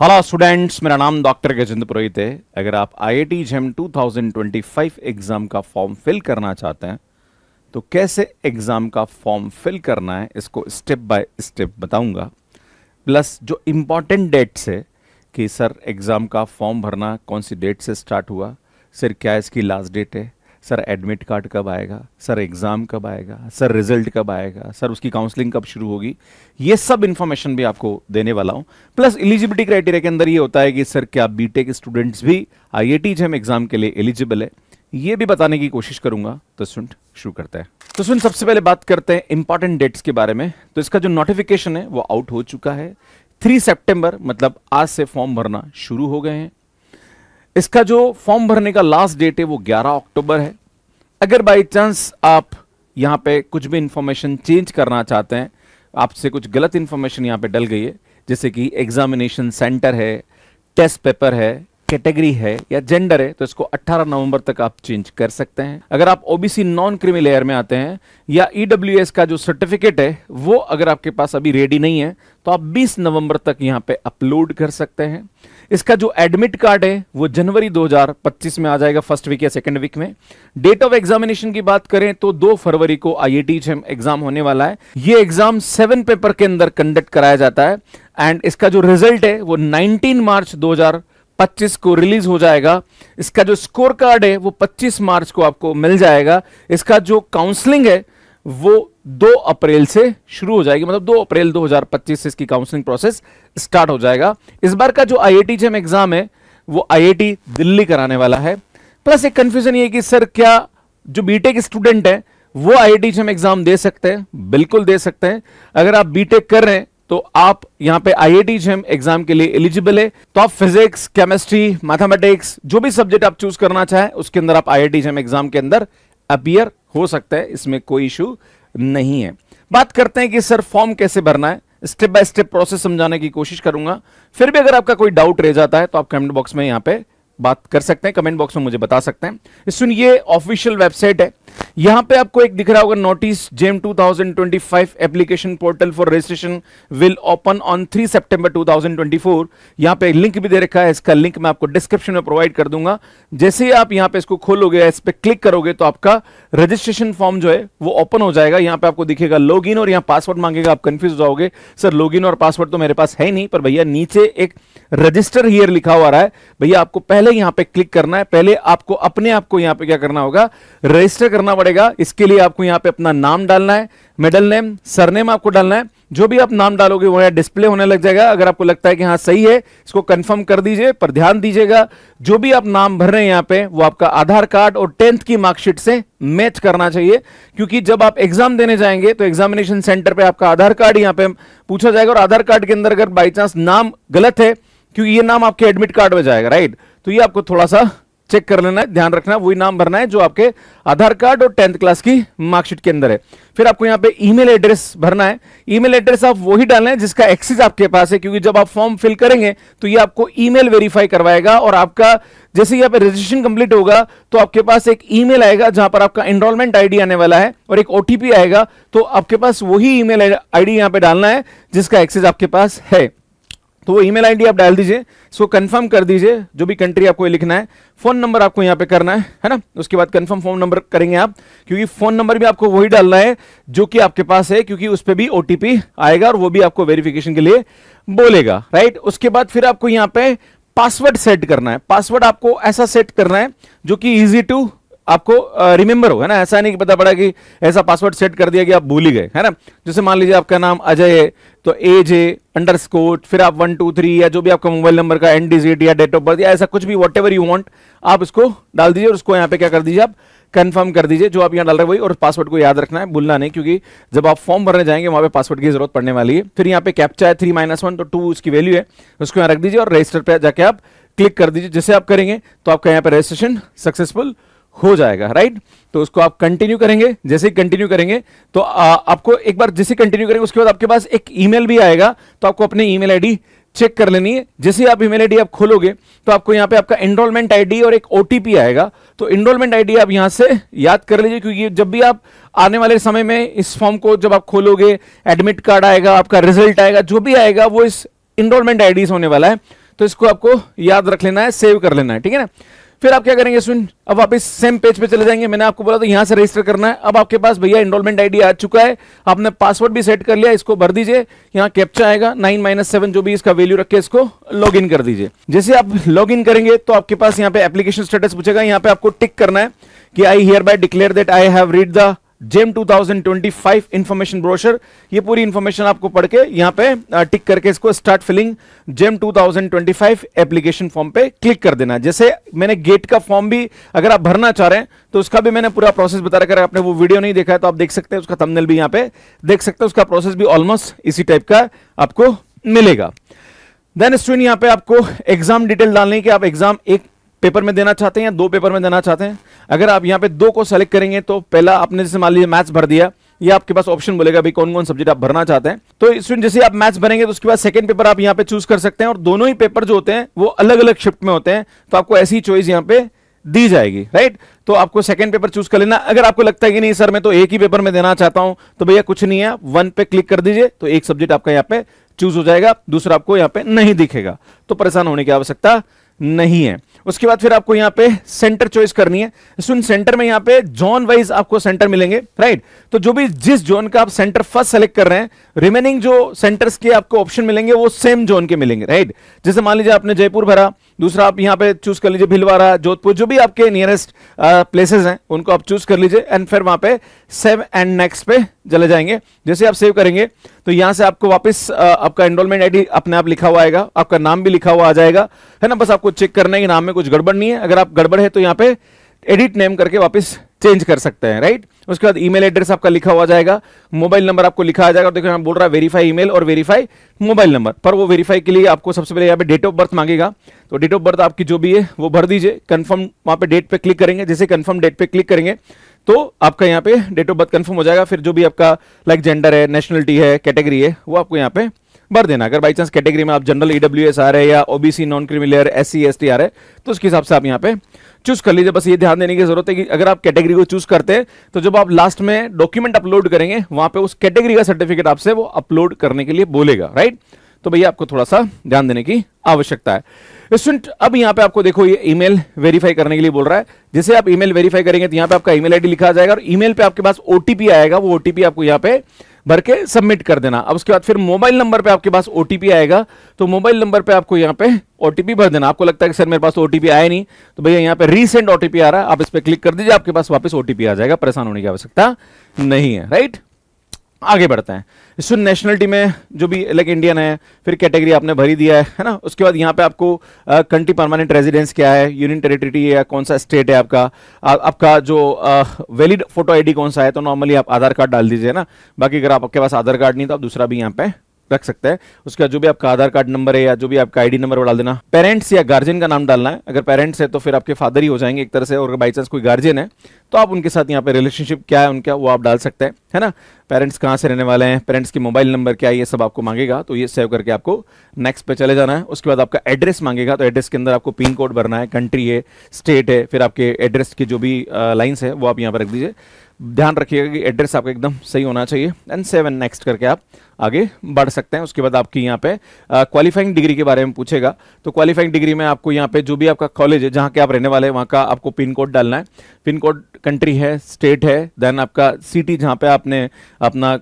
Hello students मेरा नाम doctor Gajendra पुरोहित है। अगर आप आई आई जेम 2025 एग्ज़ाम का फॉर्म फिल करना चाहते हैं तो कैसे एग्ज़ाम का फॉर्म फिल करना है, इसको स्टेप बाय स्टेप बताऊँगा। प्लस जो इंपॉर्टेंट डेट्स है कि सर एग्ज़ाम का फॉर्म भरना कौन सी डेट से स्टार्ट हुआ सर क्या इसकी लास्ट डेट है सर एडमिट कार्ड कब आएगा? सर एग्ज़ाम कब आएगा? सर रिज़ल्ट कब आएगा? सर उसकी काउंसलिंग कब शुरू होगी? ये सब इन्फॉर्मेशन भी आपको देने वाला हूँ। प्लस एलिजिबिलिटी क्राइटेरिया के अंदर ये होता है कि सर क्या बीटेक स्टूडेंट्स भी आई आई एग्ज़ाम के लिए एलिजिबल है? ये भी बताने की कोशिश करूँगा। तो सुन, शुरू करते हैं। तो सुन, सबसे पहले बात करते हैं इंपॉर्टेंट डेट्स के बारे में। तो इसका जो नोटिफिकेशन है, वो आउट हो चुका है। थ्री सितंबर मतलब आज से फॉर्म भरना शुरू हो गए हैं। इसका जो फॉर्म भरने का लास्ट डेट है, वो 11 अक्टूबर है। अगर बाई चांस आप यहाँ पे कुछ भी इंफॉर्मेशन चेंज करना चाहते हैं, आपसे कुछ गलत इंफॉर्मेशन यहाँ पे डल गई है, जैसे कि एग्जामिनेशन सेंटर है टेस्ट पेपर है कैटेगरी है या जेंडर है तो इसको 18 नवंबर तक आप चेंज कर सकते हैं। अगर आप ओबीसी नॉन क्रिमी लेयर में आते हैं या ईडब्ल्यूएस e का जो सर्टिफिकेट है, वो अगर आपके पास अभी रेडी नहीं है तो आप 20 नवंबर तक यहाँ पे अपलोड कर सकते हैं। इसका जो एडमिट कार्ड है, वो जनवरी 2025 में आ जाएगा फ़र्स्ट वीक या सेकंड वीक में। डेट ऑफ़ एग्जामिनेशन की बात करें तो 2 फरवरी को आई एग्ज़ाम होने वाला है। ये एग्ज़ाम सेवन पेपर के अंदर कंडक्ट कराया जाता है एंड इसका जो रिज़ल्ट है, वो 19 मार्च 2025 को रिलीज़ हो जाएगा। इसका जो स्कोर कार्ड है, वो 25 मार्च को आपको मिल जाएगा। इसका जो काउंसलिंग है वो 2 अप्रैल से शुरू हो जाएगी मतलब 2 अप्रैल 2025 से इसकी काउंसलिंग प्रोसेस स्टार्ट हो जाएगा। इस बार का जो आईआईटी जेम एग्ज़ाम है, वो आईआईटी दिल्ली कराने वाला है। प्लस एक कंफ्यूजन ये कि सर क्या जो बीटेक स्टूडेंट है, वो आईआईटी जेम एग्ज़ाम दे सकते हैं? बिल्कुल दे सकते हैं। अगर आप बीटेक कर रहे हैं तो आप यहाँ पे आईआईटी जेम एग्ज़ाम के लिए एलिजिबल है। तो आप फिजिक्स केमिस्ट्री मैथमेटिक्स जो भी सब्जेक्ट आप चूज़ करना चाहें, उसके अंदर आप आईआईटी जेम एग्ज़ाम के अंदर अपियर हो सकता है, इसमें कोई इशू नहीं है। बात करते हैं कि सर फॉर्म कैसे भरना है? स्टेप बाय स्टेप प्रोसेस समझाने की कोशिश करूँगा। फिर भी अगर आपका कोई डाउट रह जाता है तो आप कमेंट बॉक्स में यहाँ पे बात कर सकते हैं। कमेंट बॉक्स में मुझे बता सकते हैं। सुनिए ऑफिशियल वेबसाइट है। यहाँ पे आपको एक दिख रहा होगा notice JAM 2025 application portal for registration will open on 3 September 2024 यहाँ पे लिंक भी दे रखा है, इसका लिंक मैं आपको डिस्क्रिप्शन में प्रोवाइड कर दूँगा। जैसे ही आप यहाँ पे इसको खोलोगे, इस पर क्लिक करोगे तो आपका रजिस्ट्रेशन फॉर्म जो है, वो ओपन हो जाएगा। यहाँ पे आपको दिखेगा लॉगिन और यहाँ पासवर्ड मांगेगा। आप कंफ्यूज हो जाओगे, सर लॉगिन और पासवर्ड तो मेरे पास है नहीं, पर भैया नीचे एक रजिस्टर हियर लिखा हुआ रहा है। भैया, आपको पहले यहाँ पे क्लिक करना है। पहले आपको अपने आप को यहाँ पे क्या करना होगा रजिस्टर करना पड़ेगा। इसके लिए आपको यहाँ पे अपना नाम डालना है मिडल नेम सरनेम आपको डालना है। जो भी आप नाम डालोगे, वो यहाँ डिस्प्ले होने लग जाएगा। अगर आपको लगता है कि हाँ सही है, इसको कंफर्म कर दीजिए, पर ध्यान दीजिएगा, जो भी आप नाम भर रहे हैं यहाँ पे, वो आपका आधार कार्ड और टेंथ की मार्कशीट से मैच करना चाहिए। क्योंकि जब आप एग्ज़ाम देने जाएँगे तो एग्जामिनेशन सेंटर पे आपका आधार कार्ड यहाँ पे पूछा जाएगा। और आधार कार्ड के अंदर अगर बाई चांस नाम गलत है, क्योंकि ये नाम आपके एडमिट कार्ड में जाएगा राइट तो ये आपको थोड़ा सा चेक कर लेना है ध्यान रखना, वही नाम भरना है जो आपके आधार कार्ड और टेंथ क्लास की मार्कशीट के अंदर है। फिर आपको यहाँ पे ईमेल एड्रेस भरना है। ईमेल एड्रेस आप वही डालना है जिसका एक्सेस आपके पास है, क्योंकि जब आप फॉर्म फिल करेंगे तो ये आपको ईमेल वेरीफाई करवाएगा और आपका, जैसे यहाँ पे रजिस्ट्रेशन कंप्लीट होगा तो आपके पास एक ईमेल आएगा जहाँ पर आपका एनरोलमेंट आईडी आने वाला है और एक ओटीपी आएगा तो आपके पास वही ईमेल आईडी यहाँ पे डालना है जिसका एक्सेस आपके पास है। तो वो ईमेल आईडी आप डाल दीजिए, इसको कंफर्म कर दीजिए, जो भी कंट्री आपको लिखना है। फ़ोन नंबर आपको यहाँ पे करना है है ना? उसके बाद कंफर्म फ़ोन नंबर करेंगे आप, क्योंकि फ़ोन नंबर भी आपको वही डालना है, जो कि आपके पास है, क्योंकि उस पर भी ओटीपी आएगा और वो भी आपको वेरिफिकेशन के लिए बोलेगा राइट उसके बाद फिर आपको यहाँ पे पासवर्ड सेट करना है। पासवर्ड आपको ऐसा सेट करना है, जो कि इजी टू आपको रिमेंबर हो, है ना? ऐसा नहीं कि पता पड़ा कि ऐसा पासवर्ड सेट कर दिया कि आप भूल ही गए, है ना? जैसे मान लीजिए आपका नाम अजय है तो ए जे अंडर फिर आप वन टू थ्री या जो भी आपका मोबाइल नंबर का एंड डिजिट या डेट ऑफ़ बर्थ या ऐसा कुछ भी वॉट एवर यू वॉन्ट आप इसको डाल दीजिए और उसको यहाँ पे क्या कर दीजिए आप कंफर्म कर दीजिए, जो आप यहाँ डाल रहे वही, और पासवर्ड को याद रखना है, भूलना नहीं, क्योंकि जब आप फॉर्म भरने जाएँगे, वहाँ पे पासवर्ड की ज़रूरत पड़ने वाली है। फिर यहाँ पे कैप्चा है थ्री माइनस वन तो टू उसकी वैल्यू है, उसको यहाँ रख दीजिए और रजिस्टर पर जाके आप क्लिक कर दीजिए। जैसे आप करेंगे तो आपका यहाँ पे रजिस्ट्रेशन सक्सेसफुल हो जाएगा राइट तो उसको आप कंटिन्यू करेंगे जैसे ही कंटिन्यू करेंगे तो आ, आपको एक बार जैसे कंटिन्यू करेंगे उसके बाद आपके पास एक ईमेल भी आएगा तो आपको अपने ईमेल आईडी चेक कर लेनी है। जैसे आप ईमेल आईडी आप खोलोगे तो आपको यहाँ पे आपका एनरोलमेंट आईडी और एक ओटीपी आएगा। तो एनरोलमेंट आईडी आप यहाँ से याद कर लीजिए क्योंकि जब भी आप आने वाले समय में इस फॉर्म को जब आप खोलोगे एडमिट कार्ड आएगा आपका रिज़ल्ट आएगा जो भी आएगा वो इस एनरोलमेंट आईडी से होने वाला है। तो इसको आपको याद रख लेना है सेव कर लेना है ठीक है ना? फिर आप क्या करेंगे सुन? अब वापस सेम पेज पे चले जाएँगे। मैंने आपको बोला था यहाँ से रजिस्टर करना है। अब आपके पास भैया एनरोलमेंट आईडी आ चुका है। आपने पासवर्ड भी सेट कर लिया, इसको भर दीजिए। यहाँ कैप्चा आएगा नाइन माइनस सेवन जो भी इसका वैल्यू रखे, इसको लॉग इन कर दीजिए। जैसे आप लॉग इन करेंगे तो आपके पास यहाँ पे एप्लीकेशन स्टेटस पूछेगा। यहाँ पे आपको टिक करना है कि I hereby declare that I have read the JAM 2025 information brochure ये पूरी इंफॉर्मेशन आपको पढ़ के यहाँ पे टिक करके इसको start filling JAM 2025 application form पे क्लिक कर देना। जैसे मैंने गेट का फॉर्म भी अगर आप भरना चाह रहे हैं तो उसका भी मैंने पूरा प्रोसेस बता रखा है। आपने वो वीडियो नहीं देखा है तो आप देख सकते हैं, उसका थंबनेल भी यहाँ पे देख सकते हैं। उसका प्रोसेस भी ऑलमोस्ट इसी टाइप का आपको मिलेगा। देन स्टूडेंट यहाँ पे आपको एग्ज़ाम डिटेल डालने की आप एग्ज़ाम एक पेपर में देना चाहते हैं या दो पेपर में देना चाहते हैं? अगर आप यहाँ पे दो को सेलेक्ट करेंगे तो पहला आपने जैसे मान लीजिए मैथ्स भर दिया, ये आपके पास ऑप्शन बोलेगा भाई कौन कौन सब्जेक्ट आप भरना चाहते हैं। तो स्टूडेंट जैसे आप मैथ्स भरेंगे तो उसके बाद सेकंड पेपर आप यहाँ पे चूज़ कर सकते हैं और दोनों ही पेपर जो होते हैं, वो अलग अलग शिफ्ट में होते हैं तो आपको ऐसी चॉइस यहाँ पे दी जाएगी राइट तो आपको सेकंड पेपर चूज़ कर लेना। अगर आपको लगता है कि नहीं सर मैं तो एक ही पेपर में देना चाहता हूँ तो भैया कुछ नहीं है वन पे क्लिक कर दीजिए तो एक सब्जेक्ट आपका यहाँ पे चूज़ हो जाएगा, दूसरा आपको यहाँ पे नहीं दिखेगा। तो परेशान होने की आवश्यकता नहीं है। उसके बाद फिर आपको यहाँ पे सेंटर चॉइस करनी है। सुन सेंटर में यहाँ पे जोन वाइज आपको सेंटर मिलेंगे राइट तो जो भी जिस जोन का आप सेंटर फ़र्स्ट सेलेक्ट कर रहे हैं रिमेनिंग जो सेंटर्स के आपको ऑप्शन मिलेंगे, वो सेम जोन के मिलेंगे राइट जैसे मान लीजिए आपने जयपुर भरा दूसरा आप यहाँ पे चूज़ कर लीजिए भिलवाड़ा, जोधपुर, जो भी आपके नियरेस्ट प्लेसेस हैं, उनको आप चूज़ कर लीजिए एंड फिर वहाँ पे सेव एंड नेक्स्ट पे चले जाएँगे। जैसे आप सेव करेंगे तो यहाँ से आपको वापस आपका एनरोलमेंट आईडी अपने आप लिखा हुआ आएगा, आपका नाम भी लिखा हुआ आ जाएगा। है ना? बस आपको चेक करना है कि नाम में कुछ गड़बड़ नहीं है। अगर आप गड़बड़ है तो यहाँ पे एडिट नेम करके वापस चेंज कर सकते हैं राइट उसके बाद ईमेल एड्रेस आपका लिखा हुआ जाएगा। मोबाइल नंबर आपको लिखा जाएगा। देखो, यहाँ बोल रहा है वेरीफाई ईमेल और वेरीफाई मोबाइल नंबर पर वो वेरीफाई के लिए आपको सबसे पहले यहाँ पे डेट ऑफ़ बर्थ मांगेगा। तो डेट ऑफ़ बर्थ आपकी जो भी है, वो भर दीजिए। कन्फर्म वहाँ पे डेट पे क्लिक करेंगे। जैसे कन्फर्म डेट पे क्लिक करेंगे तो आपका यहाँ पे डेट ऑफ़ बर्थ कन्फर्म हो जाएगा। फिर जो भी आपका लाइक जेंडर है नेशनलिटी है कैटेगरी है, वो आपको यहाँ पे भर देना। अगर बाई चांस कैटेगरी में आप जनरल ईडब्ल्यू एस आ रहे हैं या OBC non creamy layer S C S T आ रहे हैं तो उसके हिसाब से आप यहाँ पे चूज़ कर लीजिए। बस ये ध्यान देने की ज़रूरत है कि अगर आप कैटेगरी को चूज़ करते हैं तो जब आप लास्ट में डॉक्यूमेंट अपलोड करेंगे, वहाँ पे उस कैटेगरी का सर्टिफिकेट आपसे वो अपलोड करने के लिए बोलेगा राइट तो भैया, आपको थोड़ा सा ध्यान देने की आवश्यकता है। स्टूडेंट अब यहाँ पे आपको देखो, ये ईमेल वेरीफाई करने के लिए बोल रहा है। जैसे आप ईमेल वेरीफाई करेंगे तो यहाँ पे आपका ईमेल आईडी लिखा जाएगा और ईमेल पे आपके पास ओटीपी आएगा। वो ओटीपी आपको यहाँ पे भर के सबमिट कर देना। अब उसके बाद फिर मोबाइल नंबर पे आपके पास ओटीपी आएगा तो मोबाइल नंबर पे आपको यहाँ पे ओटीपी भर देना। आपको लगता है कि सर मेरे पास ओटीपी आया नहीं तो भैया यहाँ पे रीसेंट ओटीपी आ रहा है, आप इस पर क्लिक कर दीजिए, आपके पास वापस ओटीपी आ जाएगा, परेशान होने की आवश्यकता नहीं है राइट आगे बढ़ते हैं। इसमें नेशनलिटी में जो भी लाइक इंडियन है फिर कैटेगरी आपने भरी दिया है है ना? उसके बाद यहाँ पे आपको कंट्री परमानेंट रेजिडेंस क्या है? यूनियन टेरिटरी है कौन सा स्टेट है आपका? आ, आपका जो वैलिड फ़ोटो आईडी कौन सा है? तो नॉर्मली आप आधार कार्ड डाल दीजिए ना? बाकी अगर आपके पास आधार कार्ड नहीं तो आप दूसरा भी यहाँ पे रख सकते हैं। उसके बाद जो भी आपका आधार कार्ड नंबर है या जो भी आपका आईडी नंबर डाल देना। पेरेंट्स या गार्जियन का नाम डालना है। अगर पेरेंट्स है तो फिर आपके फादर ही हो जाएँगे एक तरह से, और बाई चांस कोई गार्जियन है तो आप उनके साथ यहाँ पे रिलेशनशिप क्या है, उनका वो आप डाल सकते हैं। है ना? पेरेंट्स कहाँ से रहने वाले हैं? पेरेंट्स की मोबाइल नंबर क्या है, ये सब आपको मांगेगा तो ये सेव करके आपको नेक्स्ट पे चले जाना है। उसके बाद आपका एड्रेस मांगेगा तो एड्रेस के अंदर आपको पिन कोड भरना है। कंट्री है स्टेट है, फिर आपके एड्रेस की जो भी लाइन्स है, वो आप यहाँ पर रख दीजिए। ध्यान रखिएगा कि एड्रेस आपका एकदम सही होना चाहिए। एंड सेवन नेक्स्ट करके आप आगे बढ़ सकते हैं। उसके बाद आपकी यहाँ पे क्वालिफाइंग डिग्री के बारे में पूछेगा। तो क्वालिफाइंग डिग्री में आपको यहाँ पे जो भी आपका कॉलेज है, जहाँ के आप रहने वाले हैं, वहाँ का आपको पिन कोड डालना है। पिन कोड कंट्री है स्टेट है देन आपका सिटी जहाँ पे आपने अपना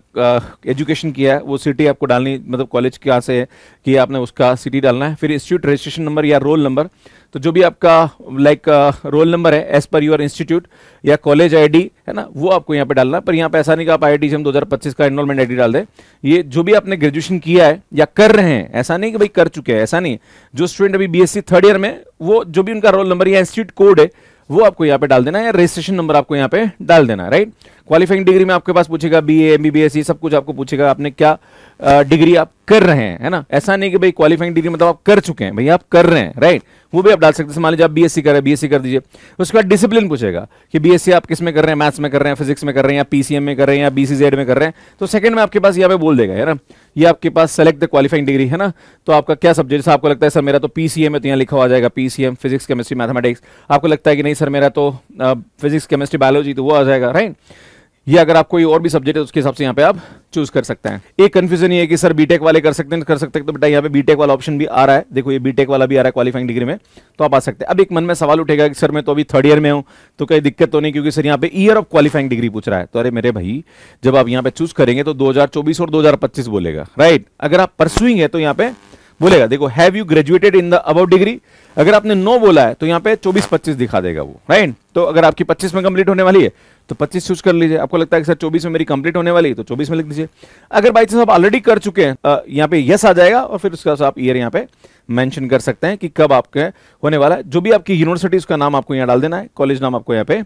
एजुकेशन किया है, वो सिटी आपको डालनी मतलब कॉलेज कहाँ से है कि आपने उसका सिटी डालना है। फिर इंस्टीट्यूट रजिस्ट्रेशन नंबर या रोल नंबर तो जो भी आपका लाइक रोल नंबर है एज पर यूर इंस्टीट्यूट या कॉलेज आईडी है ना, वो आपको यहाँ पे डालना है। पर यहाँ पे ऐसा नहीं कि आप आई आई हज़ार पच्चीस का एनरोलमेंट आईडी डाल दें। ये जो भी आपने ग्रेजुएशन किया है या कर रहे हैं, ऐसा नहीं कि भाई कर चुके हैं, ऐसा नहीं। जो स्टूडेंट अभी बीएससी थर्ड ईयर में, वो जो भी उनका रोल नंबर या इंस्टीट्यूट कोड है, वो आपको यहाँ पे डाल देना है या रजिस्ट्रेशन नंबर आपको यहाँ पे डाल देना राइट क्वालिफाइंग डिग्री में आपके पास पूछेगा बी ए एम ये सब कुछ आपको पूछेगा आपने क्या डिग्री आप कर रहे हैं, है ना? ऐसा नहीं कि भाई क्वालिफाइंग डिग्री मतलब आप कर चुके हैं, भाई आप कर रहे हैं राइट वो भी आप डाल सकते हैं, मान लीजिए आप बीएससी कर रहे हैं बीएससी कर दीजिए। उसके बाद डिसिप्लिन पूछेगा कि बीएससी आप किसमें कर रहे हैं मैथ्स में कर रहे हैं फिजिक्स में कर रहे हैं, या पीसीएम में कर रहे हैं, या बीसीजेड में कर रहे हैं। तो सेकंड में आपके पास यहाँ पे बोल देगा, है ना? ये आपके पास सेलेक्ट द क्वालिफाइंग डिग्री है ना? तो आपका क्या सब्जेक्ट जैसे आपको लगता है, सर, मेरा तो पीसीएम है तो यहाँ लिखा हुआ जाएगा पीसीएम फिजिक्स केमिस्ट्री मैथमेटिक्स आपको लगता है कि नहीं, सर, मेरा तो फिजिक्स केमिस्ट्री बायोलॉजी तो वो आ जाएगा राइट या अगर आप कोई और भी सब्जेक्ट है उसके हिसाब से यहाँ पे आप चूज़ कर सकते हैं। एक कंफ्यूजन ये है कि, सर बीटेक वाले कर सकते हैं कर सकते हैं। तो बेटा, यहाँ पे बीटेक वाला ऑप्शन भी आ रहा है। देखो, ये बीटेक वाला भी आ रहा है क्वालिफाइंग डिग्री में तो आप आ सकते हैं। अब एक मन में सवाल उठेगा कि, सर, मैं तो अभी थर्ड ईयर में हूँ तो कोई दिक्कत तो नहीं, क्योंकि सर, यहाँ पे ईयर ऑफ़ क्वालिफाइंग डिग्री पूछ रहा है। तो अरे मेरे भाई, जब आप यहाँ पे चूज़ करेंगे तो दो हज़ार चौबीस और दो हज़ार पच्चीस बोलेगा। राइट अगर आप परसुइंग है तो यहाँ पे बोलेगा, देखो have you graduated in the about degree अगर आपने नो बोला है तो यहाँ पे 24 25 दिखा देगा वो राइट तो अगर आपकी 25 में कंप्लीट होने वाली है तो 25 चूज़ कर लीजिए। आपको लगता है कि सर 24 में मेरी कंप्लीट होने वाली है तो 24 में लिख दीजिए। अगर बाई चांस आप ऑलरेडी कर चुके हैं यहाँ पे यस आ जाएगा और फिर उसके बाद आप ईयर यहाँ पे मेंशन कर सकते हैं कि कब आपके होने वाला है। जो भी आपकी यूनिवर्सिटी उसका नाम आपको यहाँ डाल देना है कॉलेज नाम आपको यहाँ पे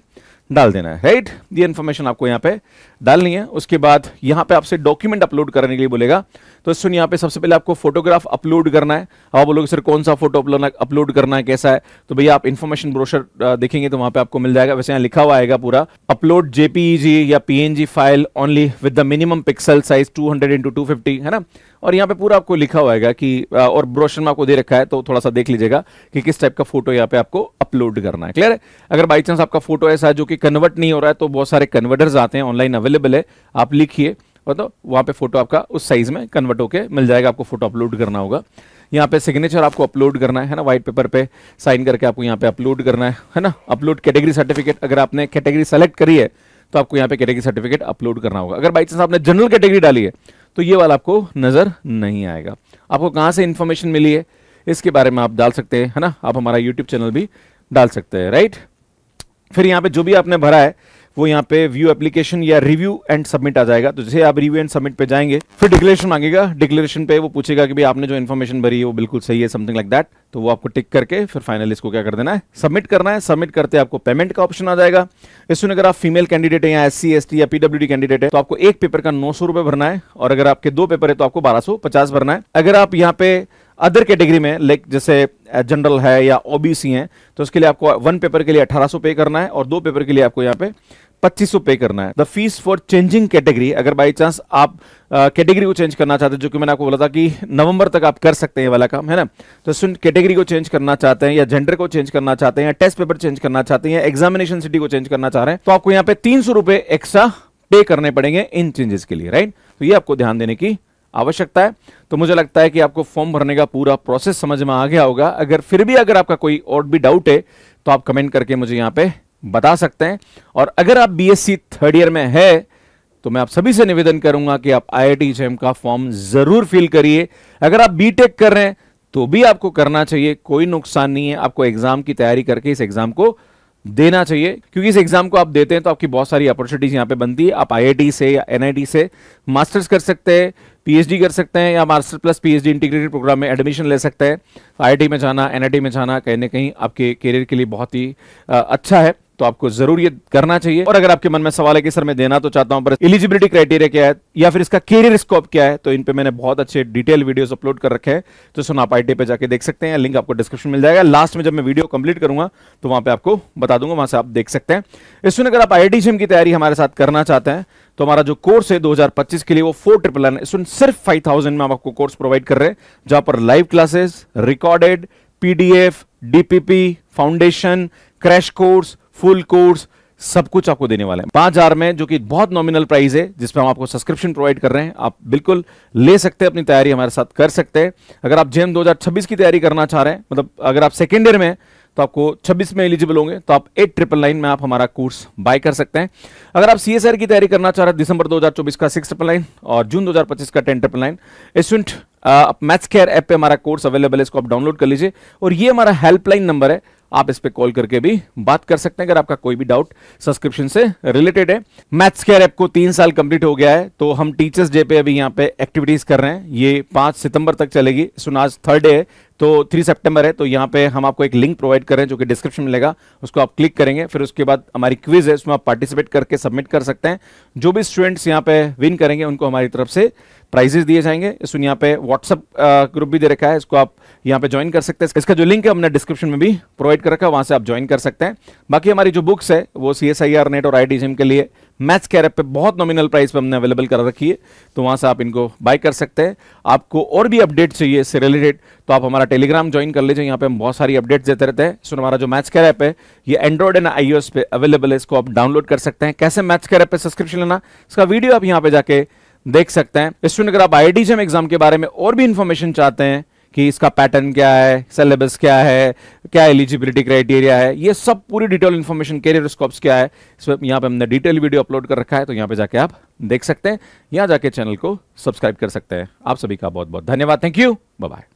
डाल देना है राइट ये इन्फॉर्मेशन आपको यहाँ पे डालनी है। उसके बाद यहाँ पे आपसे डॉक्यूमेंट अपलोड करने के लिए बोलेगा। तो सुन, यहाँ पे सबसे पहले आपको फोटोग्राफ अपलोड करना है। आप बोलोगे, सर, कौन सा फ़ोटो अपलोड करना है? कैसा है? तो भैया, आप इन्फॉर्मेशन ब्रोशर देखेंगे तो वहाँ पे आपको मिल जाएगा। वैसे यहाँ लिखा हुआ आएगा पूरा अपलोड जेपीईजी या PNG file only with the minimum pixel size 200 hundred to है ना? और यहाँ पे पूरा आपको लिखा हुआ कि और ब्रोशर में आपको दे रखा है तो थोड़ा सा देख लीजिएगा कि किस टाइप का फ़ोटो यहाँ पे आपको अपलोड करना है। क्लियर है? अगर बाई चांस आपका फ़ोटो ऐसा है जो कि कन्वर्ट नहीं हो रहा है तो बहुत सारे कन्वर्टर्स आते हैं ऑनलाइन अवेलेबल है, आप लिखिए तो वहाँ पे फ़ोटो आपका उस साइज़ में कन्वर्ट होके मिल जाएगा, आपको फ़ोटो अपलोड करना होगा। यहाँ पे सिग्नेचर आपको अपलोड करना है ना? व्हाइट पेपर पे साइन करके आपको यहाँ पे अपलोड करना है है ना? अपलोड कैटेगरी सर्टिफिकेट अगर आपने कैटेगरी सेलेक्ट करी है तो आपको यहाँ पे कैटेगरी सर्टिफिकेट अपलोड करना होगा। अगर बाई चांस आपने जनरल कैटेगरी डाली है तो ये वाला आपको नज़र नहीं आएगा। आपको कहाँ से इंफॉर्मेशन मिली है, इसके बारे में आप डाल सकते हैं, है ना? आप हमारा यूट्यूब चैनल भी डाल सकते हैं राइट फिर यहाँ पे जो भी आपने भरा है वो यहाँ पे व्यू एप्लीकेशन या रिव्यू एंड सबमिट आ जाएगा। तो जैसे आप रिव्यू एंड सबमिट पे जाएँगे, फिर डिक्लेरेशन मांगेगा। डिक्लेरेशन पे वो पूछेगा कि भाई आपने जो इन्फॉर्मेशन भरी है वो बिल्कुल सही है समथिंग लाइक दैट तो वो आपको टिक करके फिर फाइनल इसको क्या कर देना है? सबमिट करना है। सबमिट करते आपको पेमेंट का ऑप्शन आ जाएगा। इसमें अगर आप फीमेल कैंडिडेट है या एस सी एस टी या पीडब्ल्यू कैंडिडेट है तो आपको एक पेपर का नौ सौ रुपए भरना है। और अगर आपके दो पेपर है तो आपको बारह सौ पचास भरना है। अगर आप यहाँ पे अदर कैटेगरी में लाइक जैसे जनरल है या ओबीसी है तो उसके लिए आपको वन पेपर के लिए 1800 पे करना है और दो पेपर के लिए आपको यहाँ पे पच्चीस सौ पे करना है। The fees for changing category अगर बाई चांस आप कैटेगरी को चेंज करना चाहते हैं, जो कि मैंने आपको बोला था कि नवंबर तक आप कर सकते हैं वाला काम, है ना? तो सुन कैटेगरी को चेंज करना चाहते हैं या जेंडर को चेंज करना चाहते हैं या टेस्ट पेपर चेंज करना चाहते हैं या एग्जामिनेशन सिटी को चेंज करना चाह रहे हैं तो आपको यहाँ पे तीन सौ रुपए एक्स्ट्रा पे करने पड़ेंगे इन चेंजेस के लिए राइट तो ये आपको ध्यान देने की आवश्यकता है। तो मुझे लगता है कि आपको फॉर्म भरने का पूरा प्रोसेस समझ में आ गया होगा। अगर फिर भी अगर आपका कोई और भी डाउट है तो आप कमेंट करके मुझे यहाँ पे बता सकते हैं। और अगर आप बीएससी थर्ड ईयर में है तो मैं आप सभी से निवेदन करूँगा कि आप आईआईटी जेम का फॉर्म ज़रूर फिल करिए। अगर आप बीटेक कर रहे हैं तो भी आपको करना चाहिए। कोई नुकसान नहीं है। आपको एग्ज़ाम की तैयारी करके इस एग्ज़ाम को देना चाहिए। क्योंकि इस एग्ज़ाम को आप देते हैं तो आपकी बहुत सारी अपॉर्चुनिटीज़ यहाँ पे बनती है। आप आईआईटी से या एनआईटी से मास्टर्स कर सकते हैं पीएचडी कर सकते हैं, या master plus PhD integrated programme में एडमिशन ले सकते हैं। आईआईटी में जाना एनआईटी में जाना, कहीं ना कहीं आपके करियर के लिए बहुत ही अच्छा है। तो आपको ज़रूर ये करना चाहिए। और अगर आपके मन में सवाल है कि सर मैं देना तो चाहता हूँ, पर एलिजिबिलिटी क्राइटेरिया क्या है, या फिर इसका कैरियर स्कोप क्या है तो इन पे मैंने बहुत अच्छे डिटेल वीडियोस अपलोड कर रखे हैं। तो सुन, आप आई पे जाके देख सकते हैं लिंक आपको डिस्क्रिप्शन मिल जाएगा। लास्ट में जब मैं वीडियो कंप्लीट करूँगा तो वहाँ पर आपको बता दूँगा, वहाँ से आप देख सकते हैं। इसमें अगर आप आई की तैयारी हमारे साथ करना चाहते हैं तो हमारा जो कोर्स है 2025 के लिए वो फोर ट्रिपल इसमें सिर्फ़ 5000 में हम आपको कोर्स प्रोवाइड कर रहे हैं, जहाँ पर live classes recorded PDF DPP foundation crash course full course, सब कुछ आपको देने वाले हैं। पाँच हज़ार में, जो कि बहुत नॉमिनल प्राइस है, जिसमें हम आपको सब्सक्रिप्शन प्रोवाइड कर रहे हैं, आप बिल्कुल ले सकते हैं, अपनी तैयारी हमारे साथ कर सकते हैं। अगर आप जेम 2026 की तैयारी करना चाह रहे हैं मतलब अगर आप सेकेंड ईयर में तो आपको 26 में एलिजिबल होंगे तो आप एट ट्रिपल नाइन में आप हमारा कोर्स बाय कर सकते हैं। अगर आप सीएसआर की तैयारी करना चाह रहे हैं, दिसंबर 2024 का सिक्स ट्रिपल नाइन और जून 2025 का ten triple nine student maths care app पे हमारा कोर्स अवेलेबल है, इसको आप डाउनलोड कर लीजिए। और ये हमारा हेल्पलाइन नंबर है आप इस पे कॉल करके भी बात कर सकते हैं, अगर आपका कोई भी डाउट सब्सक्रिप्शन से रिलेटेड है। मैथ्स केयर ऐप को तीन साल कंप्लीट हो गया है तो हम टीचर्स डे पे अभी यहाँ पे एक्टिविटीज़ कर रहे हैं। ये पाँच सितंबर तक चलेगी, सुन, आज थर्ड डे है तो थ्री सितंबर है तो यहाँ पे हम आपको एक लिंक प्रोवाइड कर रहे हैं, जो कि डिस्क्रिप्शन में मिलेगा, उसको आप क्लिक करेंगे, फिर उसके बाद हमारी क्विज है, उसमें आप पार्टिसिपेट करके सबमिट कर सकते हैं। जो भी स्टूडेंट्स यहाँ पे विन करेंगे, उनको हमारी तरफ़ से प्राइजेस दिए जाएँगे। इसमें यहाँ पे व्हाट्सअप ग्रुप भी दे रखा है। इसको आप यहाँ पे ज्वाइन कर सकते हैं। इसका जो लिंक है हमने डिस्क्रिप्शन में भी प्रोवाइड कर रखा है। वहाँ से आप ज्वाइन कर सकते हैं। बाकी हमारी जो बुक्स है, वो C S I R NET और आई टी के लिए मैथ्स कैर पे बहुत नॉमिनल प्राइस पे हमने अवेलेबल कर रखी है। तो वहाँ से आप इनको बाय कर सकते हैं। आपको और भी अपडेट चाहिए इससे रिलेटेड तो आप हमारा टेलीग्राम ज्वाइन कर लीजिए। यहाँ पे हम बहुत सारी अपडेट्स देते रहते हैं। सो हमारा जो मैथ्स कैर ऐप है, ये एंड्रॉइड एंड आईओएस पे अवेलेबल है। इसको आप डाउनलोड कर सकते हैं। कैसे मैथ्स कैर ऐप पे सब्सक्रिप्शन लेना, इसका वीडियो आप यहाँ पे जाके देख सकते हैं। स्टूडेंट अगर आप आई से एग्ज़ाम के बारे में और भी इंफॉर्मेशन चाहते हैं कि इसका पैटर्न क्या है सिलेबस क्या है, क्या एलिजिबिलिटी क्राइटेरिया है, ये सब पूरी डिटेल इन्फॉर्मेशन कैरियर स्कोप्स क्या है, इस पर यहाँ पे हमने डिटेल वीडियो अपलोड कर रखा है तो यहाँ पे जाके आप देख सकते हैं यहाँ जाके चैनल को सब्सक्राइब कर सकते हैं। आप सभी का बहुत बहुत धन्यवाद। Thank you bye